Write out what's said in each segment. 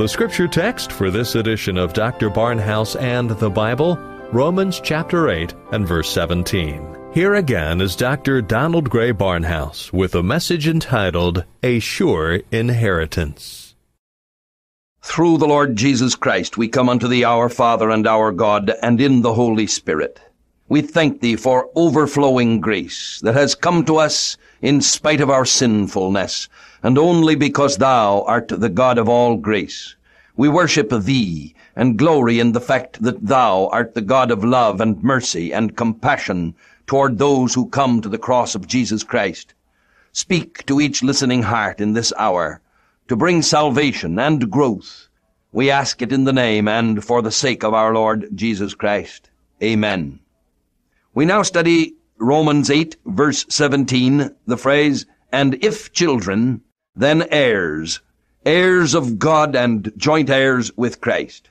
The scripture text for this edition of Dr. Barnhouse and the Bible, Romans chapter 8 and verse 17. Here again is Dr. Donald Grey Barnhouse with a message entitled A Sure Inheritance. Through the Lord Jesus Christ we come unto thee, our Father and our God, and in the Holy Spirit. We thank thee for overflowing grace that has come to us in spite of our sinfulness, and only because thou art the God of all grace. We worship thee and glory in the fact that thou art the God of love and mercy and compassion toward those who come to the cross of Jesus Christ. Speak to each listening heart in this hour to bring salvation and growth. We ask it in the name and for the sake of our Lord Jesus Christ. Amen. We now study Romans 8 verse 17, the phrase, and if children, then heirs, heirs of God and joint heirs with Christ.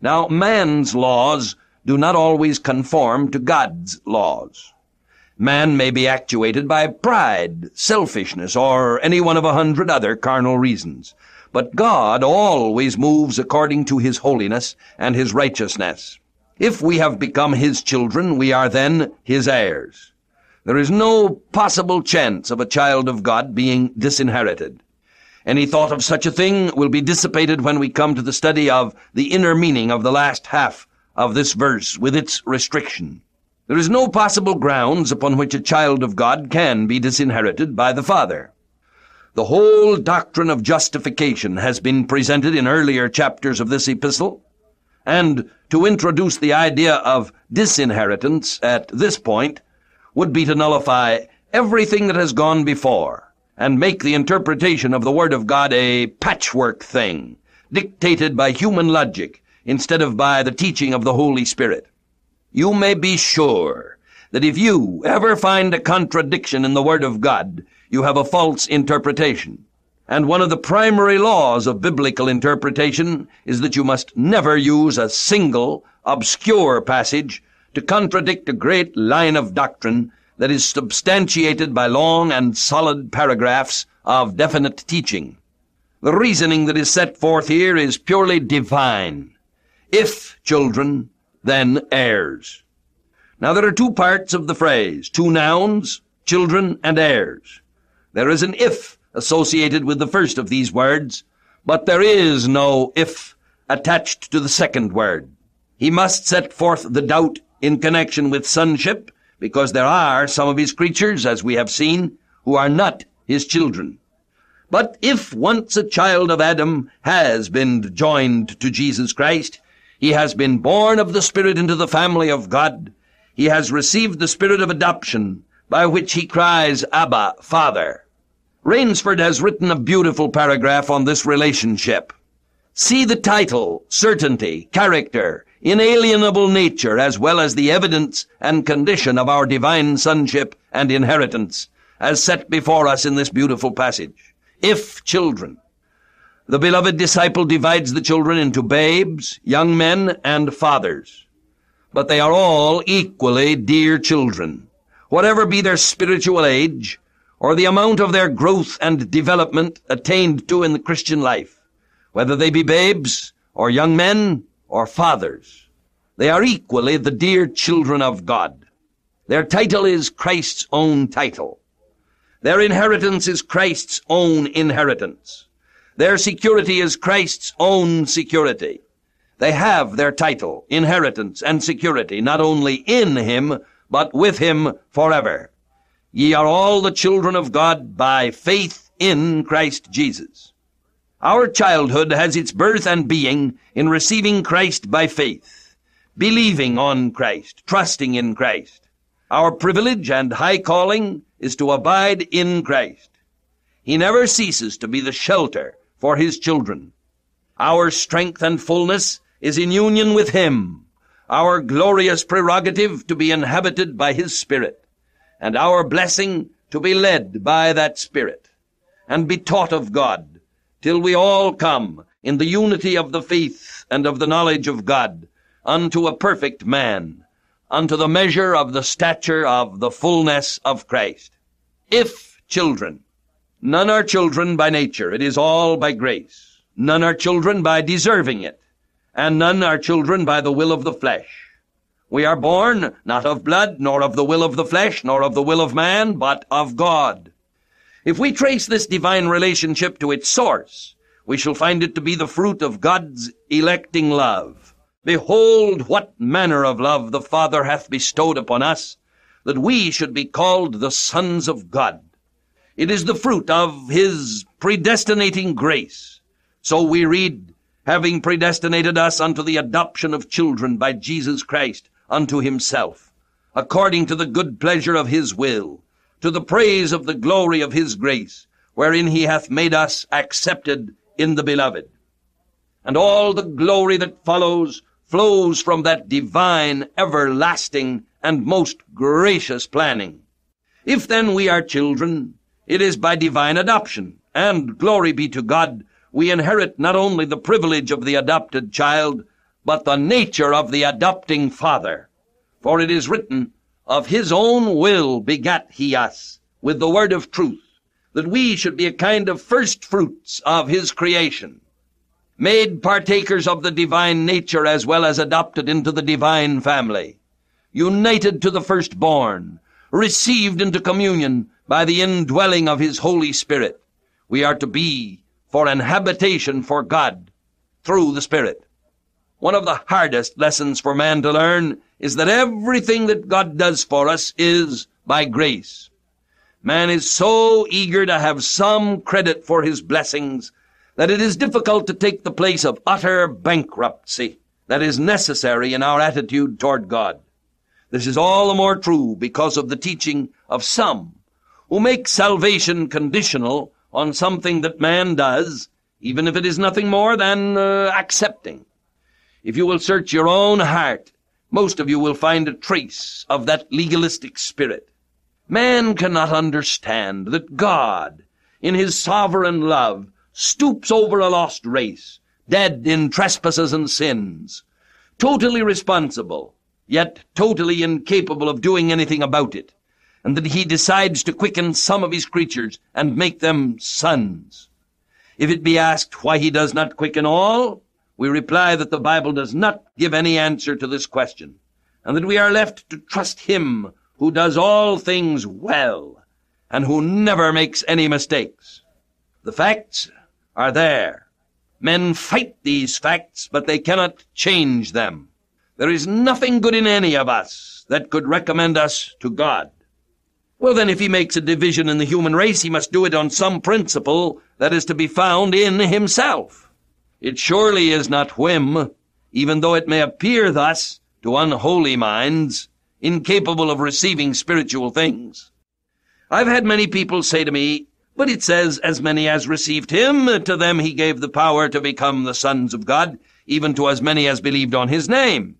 Now, man's laws do not always conform to God's laws. Man may be actuated by pride, selfishness, or any one of a hundred other carnal reasons. But God always moves according to His holiness and His righteousness. If we have become His children, we are then His heirs. There is no possible chance of a child of God being disinherited. Any thought of such a thing will be dissipated when we come to the study of the inner meaning of the last half of this verse with its restriction. There is no possible grounds upon which a child of God can be disinherited by the Father. The whole doctrine of justification has been presented in earlier chapters of this epistle, and to introduce the idea of disinheritance at this point would be to nullify everything that has gone before and make the interpretation of the Word of God a patchwork thing, dictated by human logic instead of by the teaching of the Holy Spirit. You may be sure that if you ever find a contradiction in the Word of God, you have a false interpretation. And one of the primary laws of biblical interpretation is that you must never use a single, obscure passage to contradict a great line of doctrine that is substantiated by long and solid paragraphs of definite teaching. The reasoning that is set forth here is purely divine. If children, then heirs. Now there are two parts of the phrase, two nouns, children and heirs. There is an if associated with the first of these words, but there is no if attached to the second word. He must set forth the doubt in connection with sonship because there are some of his creatures, as we have seen, who are not his children. But if once a child of Adam has been joined to Jesus Christ, he has been born of the Spirit into the family of God. He has received the Spirit of adoption, by which he cries, Abba, Father. Rainsford has written a beautiful paragraph on this relationship. See the title, certainty, character, inalienable nature as well as the evidence and condition of our divine sonship and inheritance as set before us in this beautiful passage. If children. The beloved disciple divides the children into babes, young men, and fathers. But they are all equally dear children. Whatever be their spiritual age, or the amount of their growth and development attained to in the Christian life, whether they be babes, or young men, or fathers. They are equally the dear children of God. Their title is Christ's own title. Their inheritance is Christ's own inheritance. Their security is Christ's own security. They have their title, inheritance, and security not only in Him, but with Him forever. Ye are all the children of God by faith in Christ Jesus. Our childhood has its birth and being in receiving Christ by faith, believing on Christ, trusting in Christ. Our privilege and high calling is to abide in Christ. He never ceases to be the shelter for his children. Our strength and fullness is in union with him, our glorious prerogative to be inhabited by his Spirit, and our blessing to be led by that Spirit, and be taught of God, till we all come in the unity of the faith and of the knowledge of God unto a perfect man, unto the measure of the stature of the fullness of Christ. If children, none are children by nature, it is all by grace. None are children by deserving it, and none are children by the will of the flesh. We are born not of blood, nor of the will of the flesh, nor of the will of man, but of God. If we trace this divine relationship to its source, we shall find it to be the fruit of God's electing love. Behold what manner of love the Father hath bestowed upon us, that we should be called the sons of God. It is the fruit of his predestinating grace. So we read, having predestinated us unto the adoption of children by Jesus Christ unto himself, according to the good pleasure of his will, to the praise of the glory of his grace, wherein he hath made us accepted in the beloved. And all the glory that follows flows from that divine, everlasting, and most gracious planning. If then we are children, it is by divine adoption, and glory be to God, we inherit not only the privilege of the adopted child, but the nature of the adopting father. For it is written, Of his own will begat he us, with the word of truth, that we should be a kind of first fruits of his creation, made partakers of the divine nature as well as adopted into the divine family, united to the firstborn, received into communion by the indwelling of his Holy Spirit. We are to be for an habitation for God through the Spirit. One of the hardest lessons for man to learn is that everything that God does for us is by grace. Man is so eager to have some credit for his blessings that it is difficult to take the place of utter bankruptcy that is necessary in our attitude toward God. This is all the more true because of the teaching of some who make salvation conditional on something that man does, even if it is nothing more than uh, accepting. If you will search your own heart, most of you will find a trace of that legalistic spirit. Man cannot understand that God, in his sovereign love, stoops over a lost race, dead in trespasses and sins, totally responsible, yet totally incapable of doing anything about it, and that he decides to quicken some of his creatures and make them sons. If it be asked why he does not quicken all, we reply that the Bible does not give any answer to this question, and that we are left to trust him who does all things well, and who never makes any mistakes. The facts are there. Men fight these facts, but they cannot change them. There is nothing good in any of us that could recommend us to God. Well, then, if he makes a division in the human race, he must do it on some principle that is to be found in himself. It surely is not whim, even though it may appear thus to unholy minds incapable of receiving spiritual things. I've had many people say to me, but it says, as many as received him, to them he gave the power to become the sons of God, even to as many as believed on his name.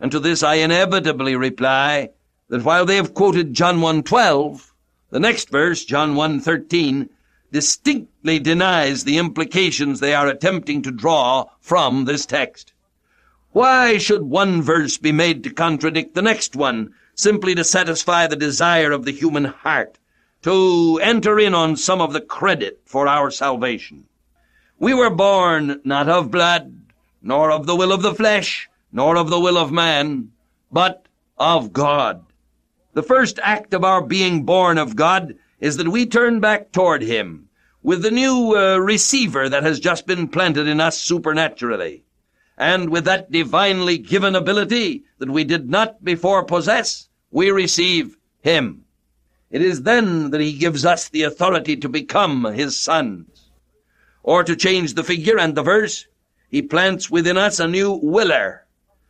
And to this I inevitably reply that while they have quoted John 1.12, the next verse, John 1.13, distinctly denies the implications they are attempting to draw from this text. Why should one verse be made to contradict the next one, simply to satisfy the desire of the human heart, to enter in on some of the credit for our salvation? We were born not of blood, nor of the will of the flesh, nor of the will of man, but of God. The first act of our being born of God is that we turn back toward Him with the new uh, receiver that has just been planted in us supernaturally and with that divinely given ability that we did not before possess, we receive Him. It is then that He gives us the authority to become His sons. Or to change the figure and the verse, He plants within us a new willer,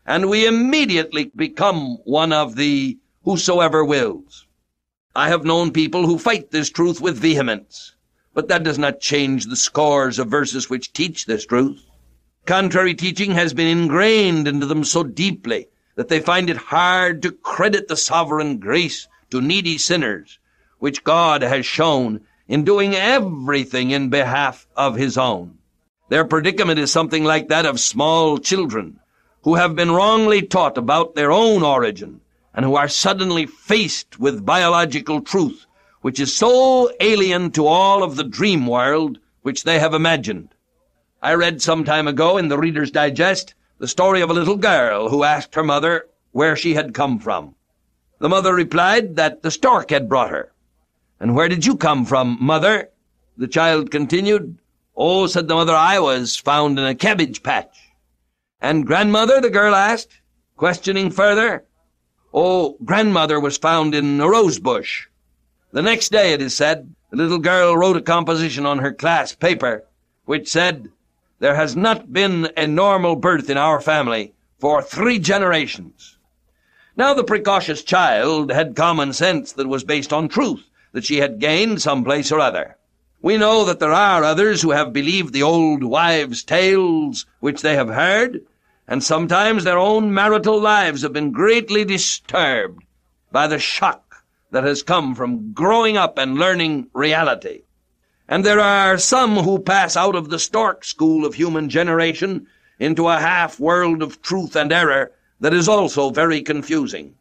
and we immediately become one of the whosoever wills. I have known people who fight this truth with vehemence, but that does not change the scores of verses which teach this truth. Contrary teaching has been ingrained into them so deeply that they find it hard to credit the sovereign grace to needy sinners, which God has shown in doing everything in behalf of his own. Their predicament is something like that of small children who have been wrongly taught about their own origin and who are suddenly faced with biological truth which is so alien to all of the dream world which they have imagined. I read some time ago in the Reader's Digest the story of a little girl who asked her mother where she had come from. The mother replied that the stork had brought her. And where did you come from, mother? The child continued. Oh, said the mother, I was found in a cabbage patch. And grandmother, the girl asked, questioning further. Oh, grandmother was found in a rose bush. The next day, it is said, the little girl wrote a composition on her class paper, which said, There has not been a normal birth in our family for three generations. Now the precocious child had common sense that was based on truth that she had gained some place or other. We know that there are others who have believed the old wives' tales which they have heard, and sometimes their own marital lives have been greatly disturbed by the shock that has come from growing up and learning reality. And there are some who pass out of the stork school of human generation into a half world of truth and error that is also very confusing.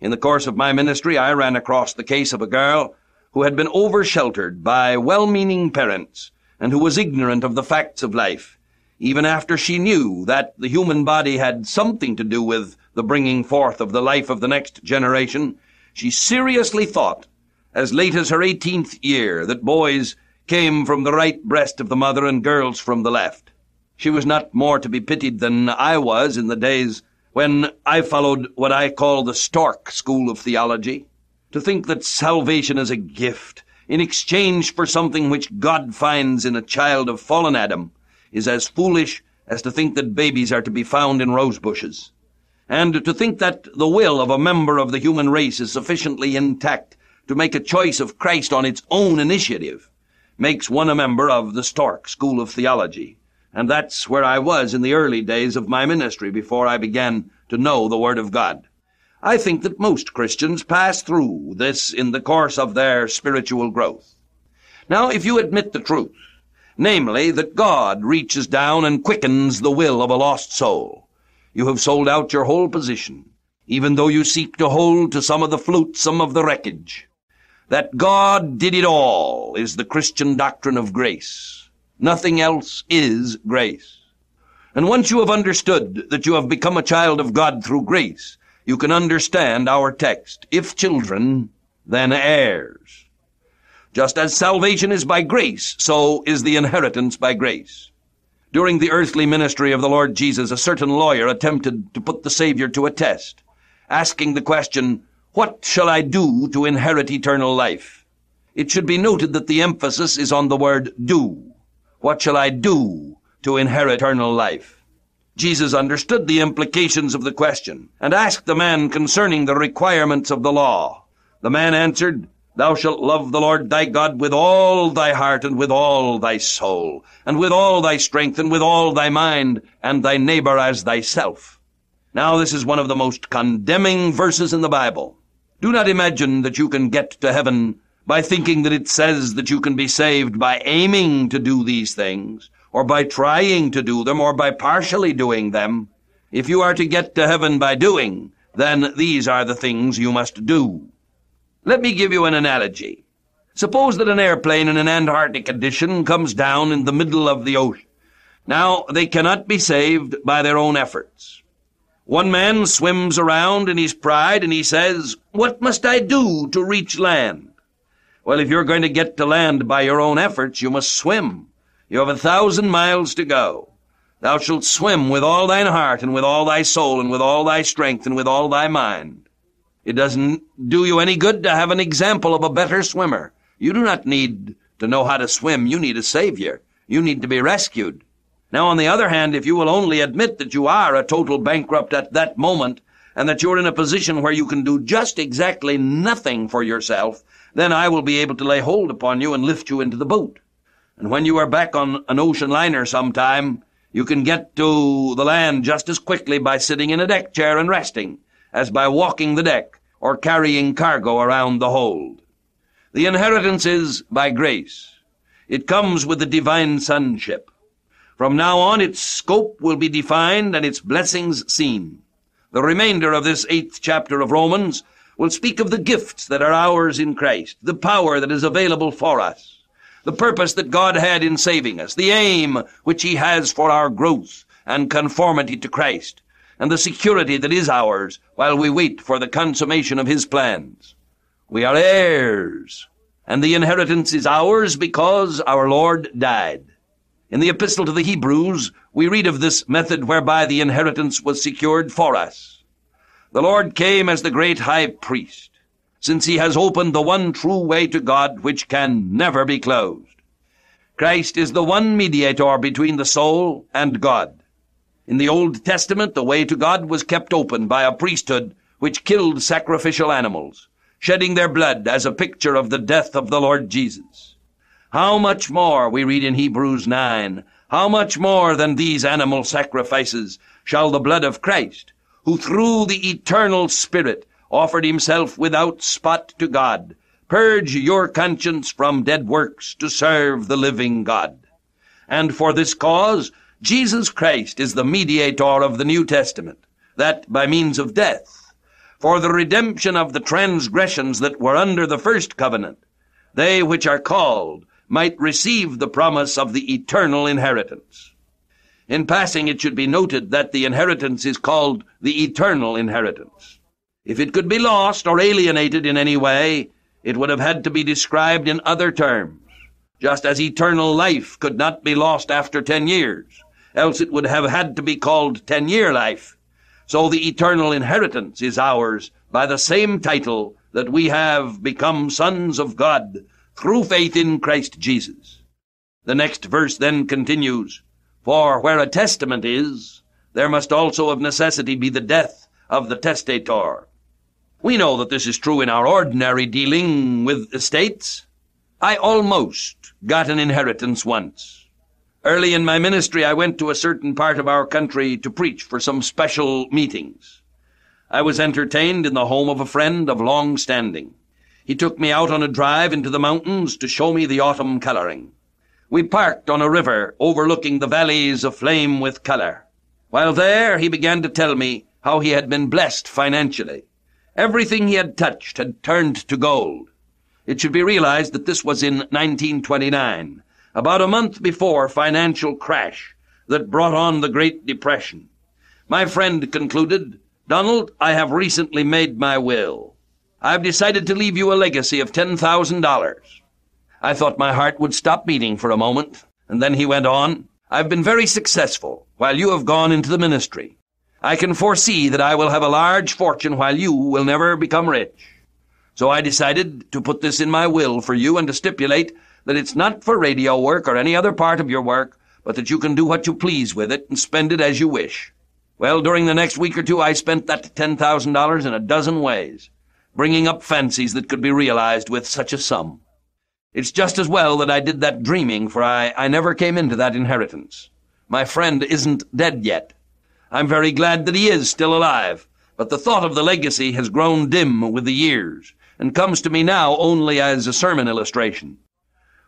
In the course of my ministry, I ran across the case of a girl who had been over-sheltered by well-meaning parents and who was ignorant of the facts of life, even after she knew that the human body had something to do with the bringing forth of the life of the next generation. She seriously thought, as late as her 18th year, that boys came from the right breast of the mother and girls from the left. She was not more to be pitied than I was in the days when I followed what I call the Stork school of theology, to think that salvation is a gift in exchange for something which God finds in a child of fallen Adam is as foolish as to think that babies are to be found in rose bushes. And to think that the will of a member of the human race is sufficiently intact to make a choice of Christ on its own initiative makes one a member of the Stork school of theology. And that's where I was in the early days of my ministry before I began to know the Word of God. I think that most Christians pass through this in the course of their spiritual growth. Now, if you admit the truth, namely that God reaches down and quickens the will of a lost soul, you have sold out your whole position, even though you seek to hold to some of the flotsam of the wreckage. That God did it all is the Christian doctrine of grace. Nothing else is grace. And once you have understood that you have become a child of God through grace, you can understand our text. If children, then heirs. Just as salvation is by grace, so is the inheritance by grace. During the earthly ministry of the Lord Jesus, a certain lawyer attempted to put the Savior to a test, asking the question, What shall I do to inherit eternal life? It should be noted that the emphasis is on the word do. What shall I do to inherit eternal life? Jesus understood the implications of the question and asked the man concerning the requirements of the law. The man answered, Thou shalt love the Lord thy God with all thy heart and with all thy soul, and with all thy strength and with all thy mind, and thy neighbor as thyself. Now this is one of the most condemning verses in the Bible. Do not imagine that you can get to heaven by thinking that it says that you can be saved by aiming to do these things, or by trying to do them, or by partially doing them. If you are to get to heaven by doing, then these are the things you must do. Let me give you an analogy. Suppose that an airplane in an Antarctic condition comes down in the middle of the ocean. Now, they cannot be saved by their own efforts. One man swims around in his pride and he says, What must I do to reach land? Well, if you're going to get to land by your own efforts, you must swim. You have a thousand miles to go. Thou shalt swim with all thine heart, and with all thy soul, and with all thy strength, and with all thy mind. It doesn't do you any good to have an example of a better swimmer. You do not need to know how to swim. You need a savior. You need to be rescued. Now, on the other hand, if you will only admit that you are a total bankrupt at that moment, and that you're in a position where you can do just exactly nothing for yourself, then I will be able to lay hold upon you and lift you into the boat. And when you are back on an ocean liner sometime, you can get to the land just as quickly by sitting in a deck chair and resting as by walking the deck or carrying cargo around the hold. The inheritance is by grace. It comes with the divine sonship. From now on, its scope will be defined and its blessings seen. The remainder of this eighth chapter of Romans will speak of the gifts that are ours in Christ, the power that is available for us, the purpose that God had in saving us, the aim which He has for our growth and conformity to Christ, and the security that is ours while we wait for the consummation of His plans. We are heirs, and the inheritance is ours because our Lord died. In the Epistle to the Hebrews, we read of this method whereby the inheritance was secured for us. The Lord came as the great high priest since he has opened the one true way to God which can never be closed. Christ is the one mediator between the soul and God. In the Old Testament, the way to God was kept open by a priesthood which killed sacrificial animals, shedding their blood as a picture of the death of the Lord Jesus. How much more, we read in Hebrews 9, how much more than these animal sacrifices shall the blood of Christ, who through the eternal Spirit offered himself without spot to God. Purge your conscience from dead works to serve the living God. And for this cause, Jesus Christ is the mediator of the New Testament, that by means of death, for the redemption of the transgressions that were under the first covenant, they which are called might receive the promise of the eternal inheritance. In passing, it should be noted that the inheritance is called the eternal inheritance. If it could be lost or alienated in any way, it would have had to be described in other terms, just as eternal life could not be lost after ten years, else it would have had to be called ten-year life. So the eternal inheritance is ours by the same title that we have become sons of God through faith in Christ Jesus. The next verse then continues, For where a testament is, there must also of necessity be the death of the testator. We know that this is true in our ordinary dealing with estates. I almost got an inheritance once. Early in my ministry, I went to a certain part of our country to preach for some special meetings. I was entertained in the home of a friend of long standing. He took me out on a drive into the mountains to show me the autumn coloring. We parked on a river overlooking the valleys aflame with color. While there, he began to tell me how he had been blessed financially. Everything he had touched had turned to gold. It should be realized that this was in 1929, about a month before financial crash that brought on the Great Depression. My friend concluded, Donald, I have recently made my will. I've decided to leave you a legacy of $10,000. I thought my heart would stop beating for a moment, and then he went on, I've been very successful while you have gone into the ministry. I can foresee that I will have a large fortune while you will never become rich. So I decided to put this in my will for you and to stipulate that it's not for radio work or any other part of your work, but that you can do what you please with it and spend it as you wish. Well, during the next week or two, I spent that $10,000 in a dozen ways, bringing up fancies that could be realized with such a sum. It's just as well that I did that dreaming, for I, I never came into that inheritance. My friend isn't dead yet. I'm very glad that he is still alive, but the thought of the legacy has grown dim with the years, and comes to me now only as a sermon illustration.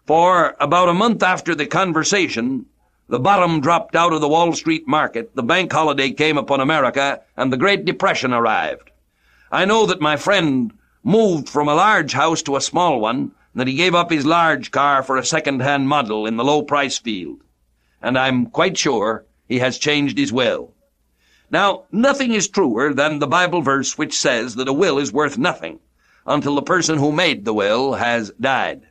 For about a month after the conversation, the bottom dropped out of the Wall Street market, the bank holiday came upon America, and the Great Depression arrived. I know that my friend moved from a large house to a small one, and that he gave up his large car for a second-hand model in the low price field. And I'm quite sure he has changed his will. Now, nothing is truer than the Bible verse which says that a will is worth nothing until the person who made the will has died.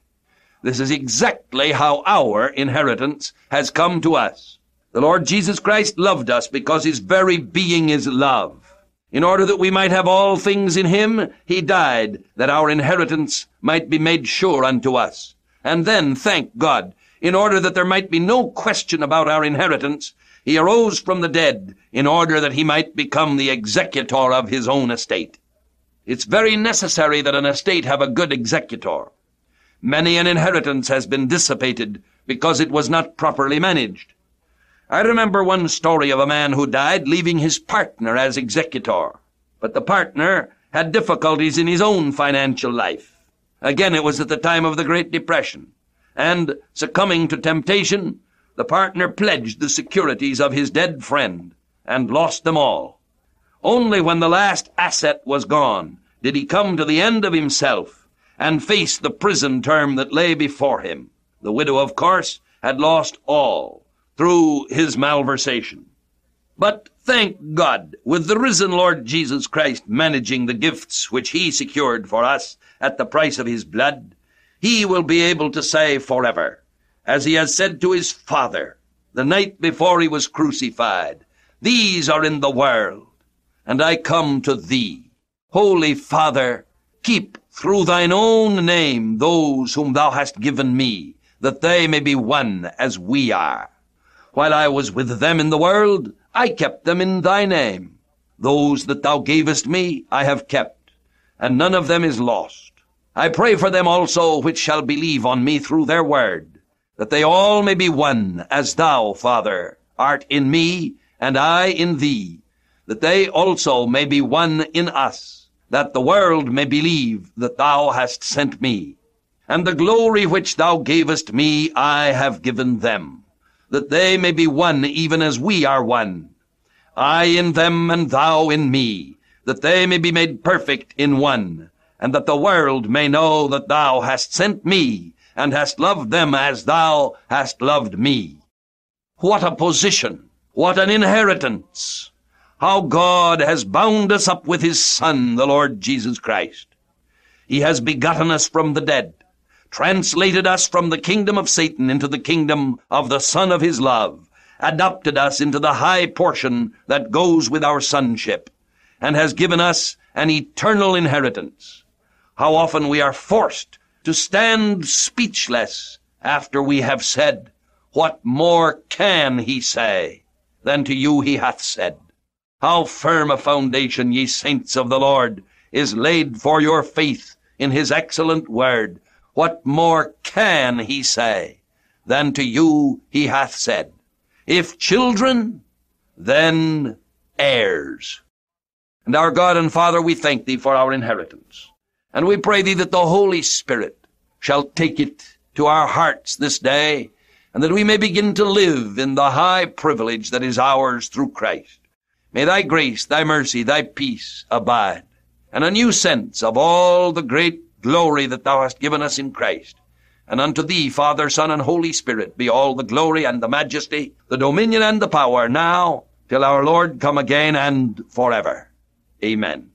This is exactly how our inheritance has come to us. The Lord Jesus Christ loved us because his very being is love. In order that we might have all things in him, he died, that our inheritance might be made sure unto us. And then, thank God, in order that there might be no question about our inheritance, he arose from the dead in order that he might become the executor of his own estate. It's very necessary that an estate have a good executor. Many an inheritance has been dissipated because it was not properly managed. I remember one story of a man who died leaving his partner as executor, but the partner had difficulties in his own financial life. Again, it was at the time of the Great Depression, and succumbing to temptation, the partner pledged the securities of his dead friend and lost them all. Only when the last asset was gone did he come to the end of himself and face the prison term that lay before him. The widow, of course, had lost all through his malversation. But thank God, with the risen Lord Jesus Christ managing the gifts which he secured for us at the price of his blood, he will be able to say forever, as he has said to his Father the night before he was crucified, These are in the world, and I come to thee. Holy Father, keep through thine own name those whom thou hast given me, that they may be one as we are. While I was with them in the world, I kept them in thy name. Those that thou gavest me I have kept, and none of them is lost. I pray for them also which shall believe on me through their word, that they all may be one, as thou, Father, art in me, and I in thee, that they also may be one in us, that the world may believe that thou hast sent me. And the glory which thou gavest me I have given them, that they may be one even as we are one. I in them and thou in me, that they may be made perfect in one, and that the world may know that thou hast sent me, and hast loved them as thou hast loved me. What a position! What an inheritance! How God has bound us up with his Son, the Lord Jesus Christ. He has begotten us from the dead, translated us from the kingdom of Satan into the kingdom of the Son of his love, adopted us into the high portion that goes with our sonship, and has given us an eternal inheritance. How often we are forced to stand speechless after we have said, What more can he say than to you he hath said? How firm a foundation, ye saints of the Lord, is laid for your faith in his excellent word. What more can he say than to you he hath said? If children, then heirs. And our God and Father, we thank thee for our inheritance. And we pray thee that the Holy Spirit shall take it to our hearts this day, and that we may begin to live in the high privilege that is ours through Christ. May thy grace, thy mercy, thy peace abide, and a new sense of all the great glory that thou hast given us in Christ. And unto thee, Father, Son, and Holy Spirit, be all the glory and the majesty, the dominion and the power, now, till our Lord come again and forever. Amen.